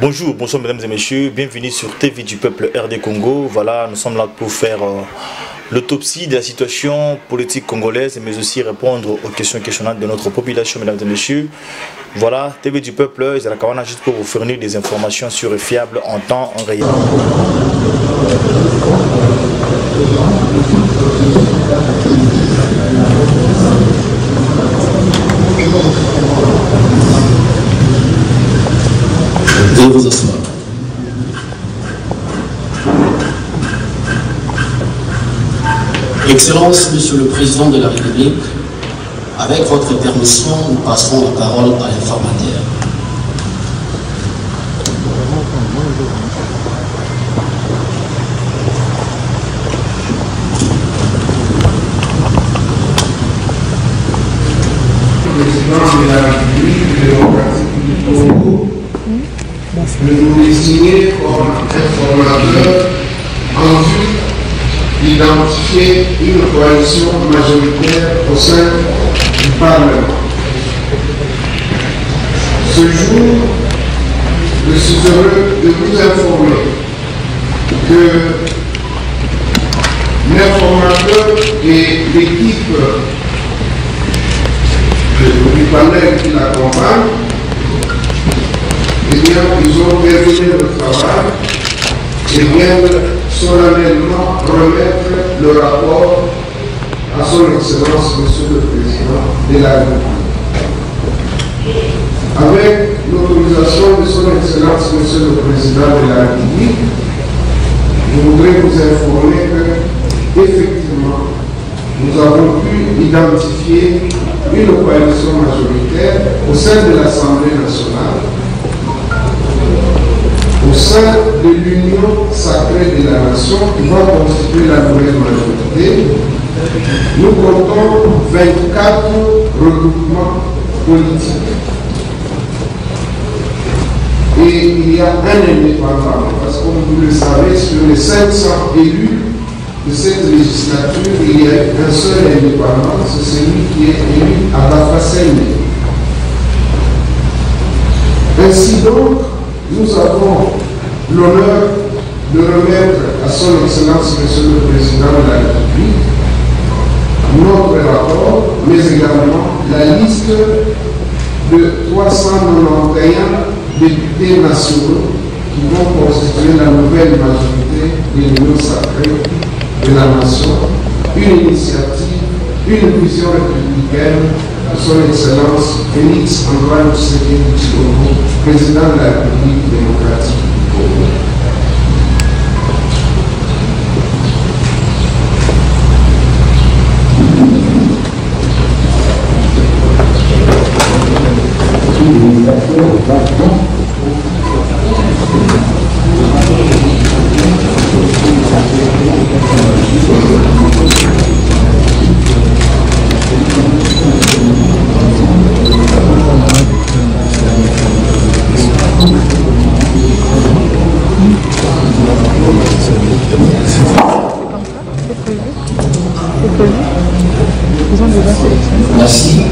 Bonjour, bonsoir mesdames et messieurs, bienvenue sur TV du peuple RD Congo. Voilà, nous sommes là pour faire euh, l'autopsie de la situation politique congolaise, mais aussi répondre aux questions questionnantes de notre population, mesdames et messieurs. Voilà, TV du peuple, ont juste pour vous fournir des informations sûres et fiables en temps réel. Veuillez vous asseoir. Excellence, Monsieur le Président de la République, avec votre permission, nous passerons la parole à l'informateur. De nous désigner comme informateur en vue d'identifier une coalition majoritaire au sein du Parlement. Ce jour, je suis heureux de vous informer que l'informateur et l'équipe du panel qui l'accompagne, ils ont terminé le travail et viennent solennellement remettre le rapport à son Excellence, Monsieur le Président de la République. Avec l'autorisation de son Excellence, Monsieur le Président de la République, je voudrais vous informer que, effectivement, nous avons pu identifier une coalition majoritaire au sein de l'Assemblée nationale, sein de l'Union sacrée de la nation qui va constituer la nouvelle majorité. Nous comptons 24 regroupements politiques. Et il y a un indépendant, parce que comme vous le savez, sur les 500 élus de cette législature, il y a un seul indépendant, c'est celui qui est élu à la Ainsi donc, nous avons l'honneur de remettre à son Excellence, Monsieur le Président de la République, notre rapport, mais également la liste de 391 députés nationaux qui vont constituer la nouvelle majorité de l'Union sacrée de la nation, une initiative, une vision républicaine de son Excellence Félix Antoine Tshisekedi Tshilombo, président de la République démocratique du Congo. Merci.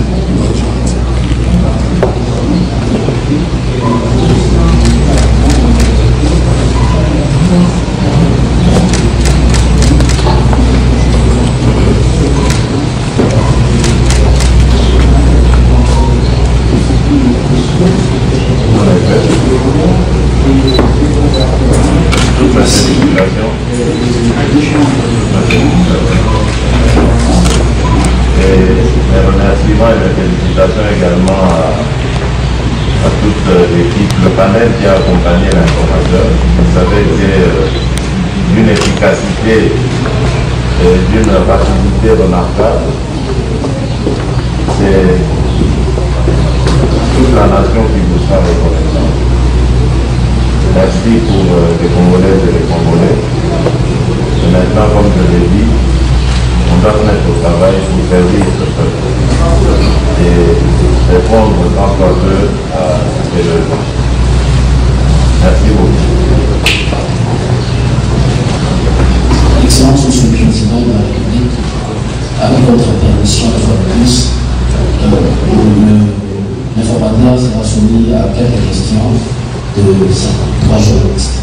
Le panel qui a accompagné l'informateur. Vous avez été euh, d'une efficacité et d'une facilité remarquable. C'est toute la nation qui vous sera reconnaissante. Merci pour euh, les Congolaises et les Congolais. Et maintenant, comme je l'ai dit, on doit mettre au travail pour servir ce peuple et répondre tant soit peu à ces besoins. Merci beaucoup. Excellence, Monsieur le Président de la République, avec votre permission, une fois de plus, l'informateur sera soumis à quelques questions de trois journalistes.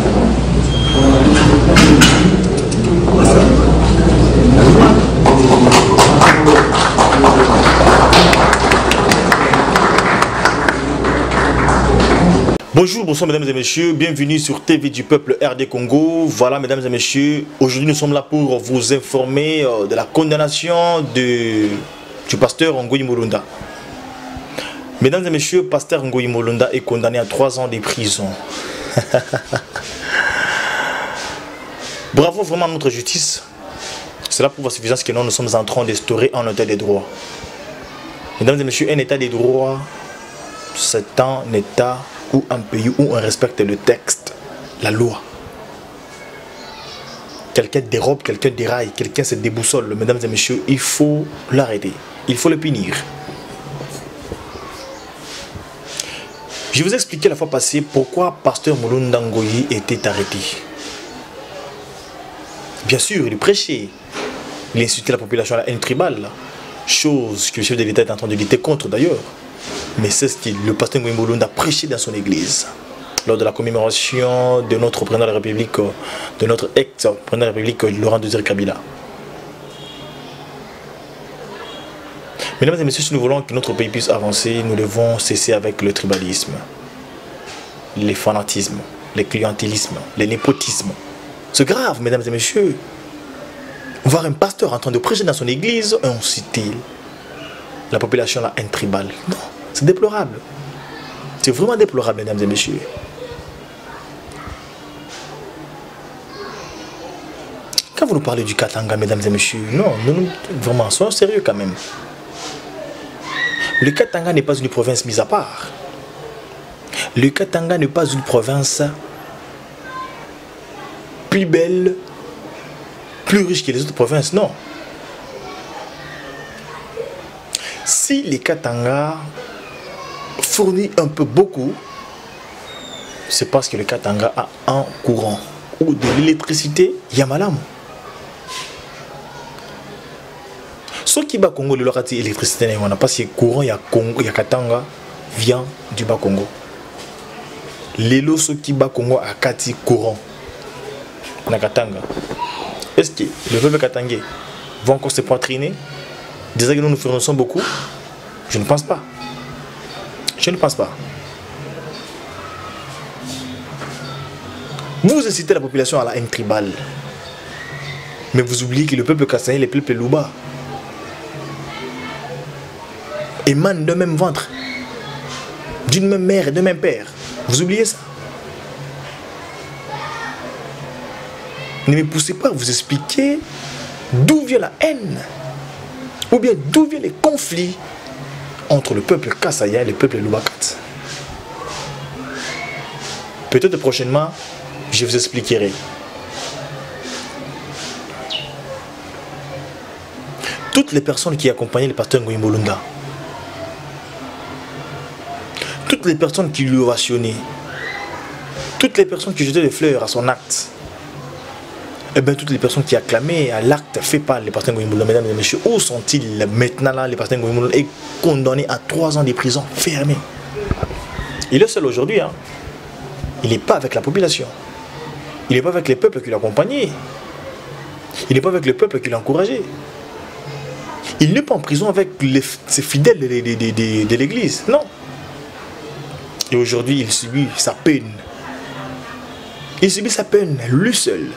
Bonjour, bonsoir mesdames et messieurs, bienvenue sur TV du Peuple RD Congo. Voilà mesdames et messieurs, aujourd'hui nous sommes là pour vous informer euh, de la condamnation de, du pasteur Ngoyi Mulunda. Mesdames et messieurs, pasteur Ngoyi Mulunda est condamné à trois ans de prison. Bravo vraiment à notre justice. Cela prouve à suffisance que nous, nous sommes en train d'instaurer un état des droits. Mesdames et messieurs, un état des droits, c'est un état ou un pays où on respecte le texte, la loi. Quelqu'un dérobe, quelqu'un déraille, quelqu'un se déboussole, mesdames et messieurs, il faut l'arrêter, il faut le punir. Je vous ai expliqué la fois passée pourquoi Pasteur Mulunda Ngoyi était arrêté. Bien sûr, il prêchait, il insultait la population à la haine tribale, chose que le chef de l'État est en train de lutter contre d'ailleurs. Mais c'est ce que le pasteur Ngoyi Mulunda a prêché dans son église lors de la commémoration de notre président de la République, de notre ex-président de la République, Laurent Désiré Kabila. Mesdames et messieurs, si nous voulons que notre pays puisse avancer, nous devons cesser avec le tribalisme, les fanatismes, les clientélismes, les népotismes. C'est grave, mesdames et messieurs. Voir un pasteur en train de prêcher dans son église cite la population la haine tribale. Non, c'est déplorable. C'est vraiment déplorable, mesdames et messieurs. Quand vous nous parlez du Katanga, mesdames et messieurs, non, nous, vraiment, soyons sérieux quand même. Le Katanga n'est pas une province mise à part. Le Katanga n'est pas une province plus belle, plus riche que les autres provinces, non. Si les Katanga fournit un peu beaucoup, c'est parce que le Katanga a un courant ou de l'électricité, Yamalam. Ce qui bat Congo, le locati électricité, parce que courant, il y a Congo, Katanga, vient du bas Congo. Lelo, ce qui bat Congo a Kati courant. Na Katanga. Est-ce que le peuple katangais va encore se poitriner? Disait que nous nous fournissons beaucoup? Je ne pense pas. Je ne pense pas. Vous incitez la population à la haine tribale. Mais vous oubliez que le peuple kassaïen, le peuple louba, émanent d'un même ventre, d'une même mère et d'un même père. Vous oubliez ça? Ne me poussez pas à vous expliquer d'où vient la haine, ou bien d'où viennent les conflits entre le peuple Kassaya et le peuple Loubakat. Peut-être prochainement, je vous expliquerai. Toutes les personnes qui accompagnaient le pasteur Ngoyi Molunda, toutes les personnes qui lui ovationnaient, toutes les personnes qui jetaient des fleurs à son acte, et bien toutes les personnes qui acclamaient à l'acte fait par les Ngoyi Molunda, mesdames et messieurs, où sont-ils maintenant là, les Ngoyi Molunda est condamné à trois ans de prison fermée. Il est seul aujourd'hui, hein. il n'est pas avec la population. Il n'est pas avec les peuples qui l'accompagnaient. Il n'est pas avec le peuple qui l'a encouragé. Il n'est pas en prison avec ses fidèles de l'église. Non. Et aujourd'hui, il subit sa peine. Il subit sa peine, lui seul.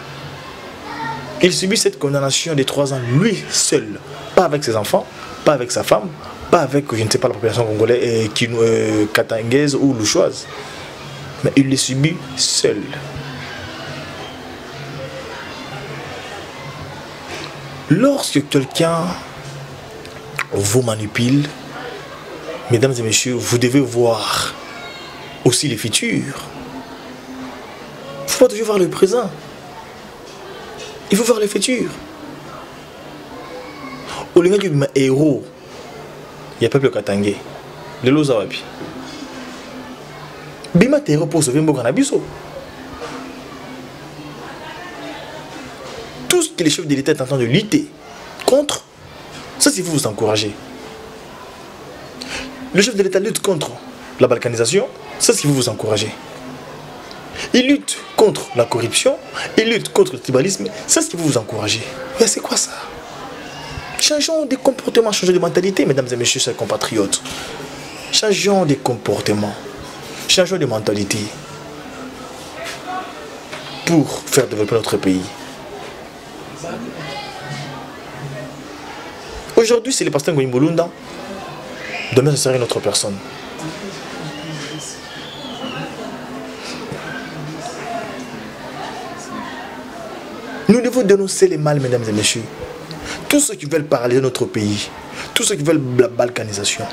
Il subit cette condamnation de trois ans, lui seul. Pas avec ses enfants, pas avec sa femme, pas avec, je ne sais pas, la population congolaise, euh, qui, euh, katangaise ou louchoise. Mais il le subit seul. Lorsque quelqu'un vous manipule, mesdames et messieurs, vous devez voir aussi les futurs. Il ne faut pas toujours voir le présent. Il faut voir le futur. olingi obima héros ya peuple katange lelo oza wapi bima te héros mpo osauve mboka tout ce que les chefs de l'état est en train de lutter contre ça c'est vous vous encourager. Le chef de l'état lutte contre la balkanisation ça c'est vous vous encourager il lutte contre la corruption, il lutte contre le tribalisme. C'est ce qui vous encourager. Mais c'est quoi ça? Changeons des comportements, changeons de mentalité, mesdames et messieurs, chers compatriotes. Changeons des comportements, changeons de mentalité pour faire développer notre pays. Aujourd'hui, c'est le pasteur Ngoïmbolunda. Demain, ce sera une autre personne. Nous devons dénoncer les mal, mesdames et messieurs. Tous ceux qui veulent de notre pays, tous ceux qui veulent la balkanisation,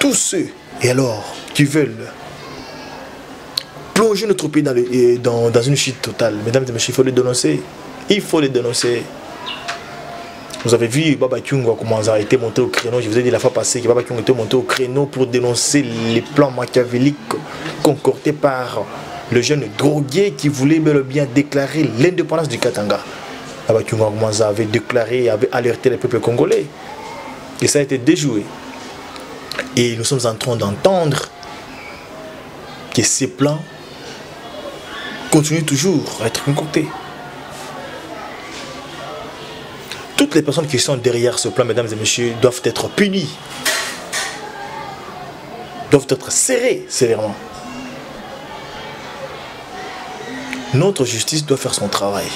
tous ceux, et alors, qui veulent plonger notre pays dans, une chute totale, mesdames et messieurs, il faut les dénoncer. Il faut les dénoncer. Vous avez vu Baba Kyungo comment ça a été monté au créneau. Je vous ai dit la fois passée que Baba Kyungo était monté au créneau pour dénoncer les plans machiavéliques concordés par le jeune drogué qui voulait bien déclarer l'indépendance du Katanga. Baba Kyungo avait déclaré, avait alerté le peuple congolais. Et ça a été déjoué. Et nous sommes en train d'entendre que ces plans continuent toujours à être concoctés. Toutes les personnes qui sont derrière ce plan, mesdames et messieurs, doivent être punies. Doivent être serrées sévèrement. Notre justice doit faire son travail.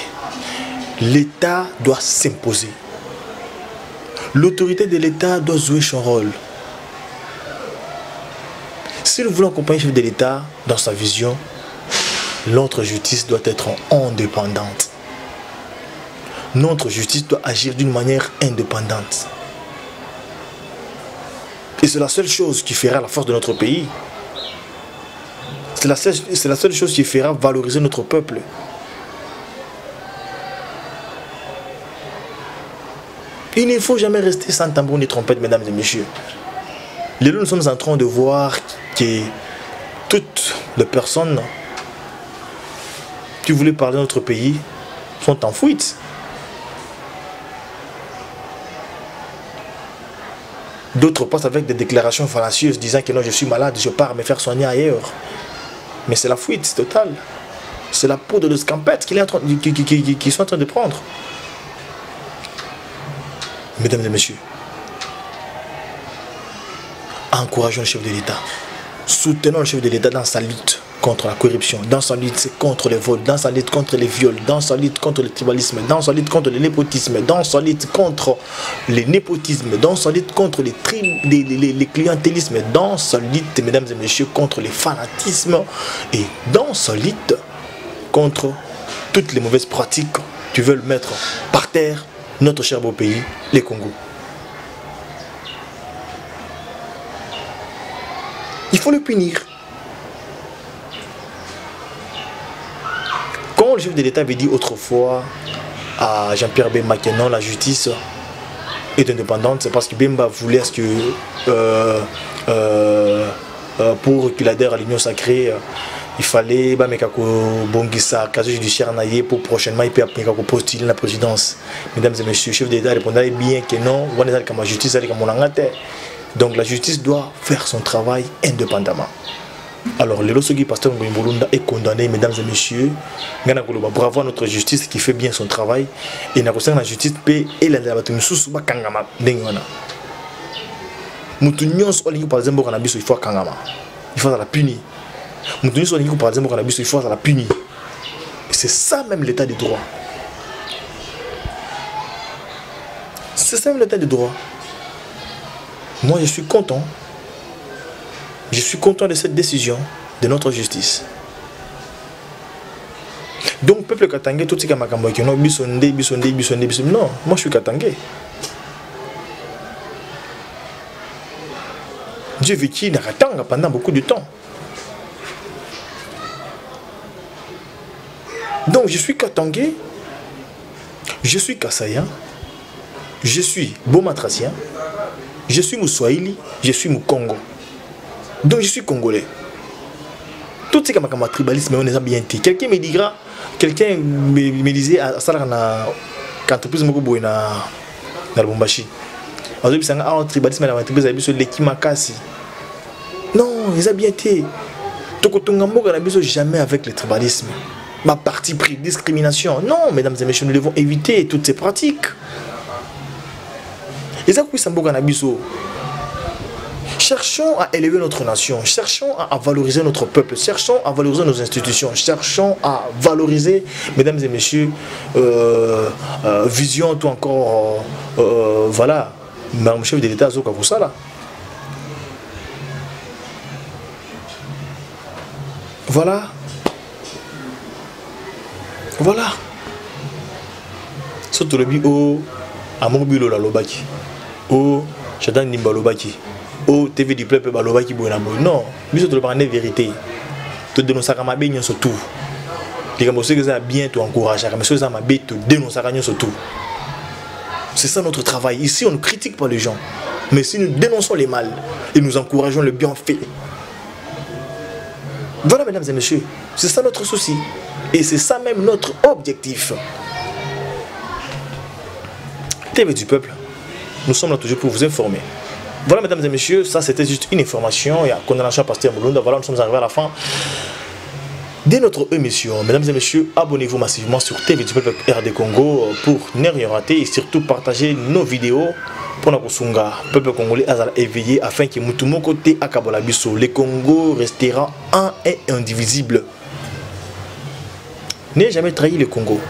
L'État doit s'imposer. L'autorité de l'État doit jouer son rôle. Si nous voulons accompagner le chef de l'État dans sa vision, notre justice doit être indépendante. Notre justice doit agir d'une manière indépendante. Et c'est la seule chose qui fera la force de notre pays. C'est la, la seule chose qui fera valoriser notre peuple. Il ne faut jamais rester sans tambour ni trompette, mesdames et messieurs. Les nous sommes en train de voir que toutes les personnes qui voulaient parler de notre pays sont en fuite. D'autres passent avec des déclarations fallacieuses disant que non, je suis malade, je pars me faire soigner ailleurs. Mais c'est la fuite totale. C'est la poudre de scampette qu'ils qui, sont en train de prendre. Mesdames et messieurs, encourageons le chef de l'État. Soutenons le chef de l'État dans sa lutte contre la corruption, dans sa lutte contre les vols, dans sa lutte contre les viols, dans sa lutte contre le tribalisme, dans sa lutte contre le népotisme, dans sa lutte contre les népotismes, dans sa lutte contre les, clientélismes, dans sa lutte, mesdames et messieurs, contre les fanatismes et dans sa lutte contre toutes les mauvaises pratiques qui veulent mettre par terre notre cher beau pays, les Congo. Il faut le punir. Quand le chef de l'État avait dit autrefois à Jean-Pierre Bemba que non, la justice est indépendante, c'est parce que Bemba voulait que euh, euh, euh, pour qu'il adhère à l'Union sacrée, il fallait bameka bongisa casier judiciaire naïe pour prochainement il peut postuler la présidence. Mesdames et messieurs le chef d'état répondait bien que non. On est comme la justice donc la justice doit faire son travail indépendamment. Alors le soki pasteur Ngouimbolunda est condamné mesdames et messieurs. Bravo à notre justice qui fait bien son travail. Et na la justice pe elandela bato misusu bakangama ndenge wana. Mutu nyonso olingi par exemple na biso il faut akangama. Il faut la punir moto nyonso azala puni c'est ça même l'état de droit. C'est ça même l'état de droit. Moi je suis content. Je suis content de cette décision de notre justice. Donc peuple katangais totika makambo ya kino biso nde biso nde biso non moi je suis katangais j'ai vécu na katanga pendant beaucoup de temps Donc je suis Katangé, je suis Kassayan, je suis Bomatracien, je suis Moussouaili, je suis Moukongo. Donc je suis Congolais. Tout ce qui est tribalisme, on est bien dit. Quelqu'un me dira, quelqu'un me, disait ah, à Salarana, quand tu peux me na na Lubumbashi. Alors, il y a un tribalisme, il y a un l'équimakasi. Non, ils ont bien été. Donc, on ne jamais avec le tribalisme. Ma parti pris discrimination non mesdames et messieurs nous devons éviter toutes ces pratiques na biso Cherchons à élever notre nation, cherchons à, valoriser notre peuple, cherchons à valoriser nos institutions, cherchons à valoriser, mesdames et messieurs, euh, euh, vision tout encore, euh, voilà, mon chef de l'État Zoka. Voilà. Voilà. Surtout le bio, amour bilo la lobaki. Oh, j'attends nimba lobaki. o tv du peuple balobaki boye na boye. Non biso tolobaka nde vérité. Todénonsaka mabe nyonso tout. Likambo soki eza bien toencourageaka mais soki eza mabe todénonsaka nyonso tout. C'est ça notre travail. Ici on ne critique pas les gens. Mais si nous dénonçons les mal et nous encourageons le bien fait voilà mesdames et messieurs c'est ça notre souci et c'est ça même notre objectif TV du peuple nous sommes là toujours pour vous informer voilà, mesdames et messieurs, ça c'était juste une information. Il y a condamnation Pasteur Moulunda. Voilà, nous sommes arrivés à la fin de notre émission. Mesdames et messieurs, abonnez-vous massivement sur TV du Peuple RD Congo pour ne rien rater et surtout partager nos vidéos pour la Kosunga. Peuple congolais a éveillé afin que mon côté à Kabolabiso, le Congo restera un et indivisible. N'ayez jamais trahi le Congo.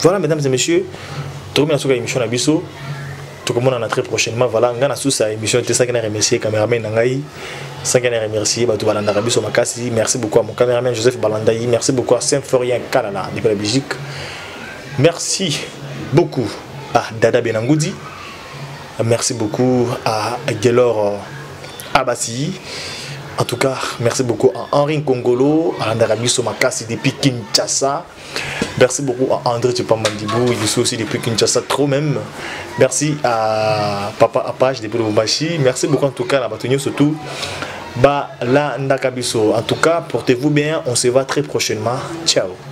Voilà, mesdames et messieurs, tourne à l'émission Nabiso. tokomonana très prochainement voilà ngai na susi ya émission sanki na remercier cameraman na ngai sanki na remercier bato balandaka biso makasi merci beaucoup à mon cameraman joseph balandai merci beaucoup à saint florien kalala depuis la belgique. Merci beaucoup à dada benangoudi. Merci beaucoup à gelor abasi en tout cas merci beaucoup à henri kongolo alandaka biso makasi depuis kinshasa Merci beaucoup à André Tupamandibou, il est aussi depuis Kinshasa, trop même. Merci à Papa Apache depuis Lubumbashi. Merci beaucoup en tout cas à la surtout. Bah, là, Ndakabiso. En tout cas, portez-vous bien. On se voit très prochainement. Ciao.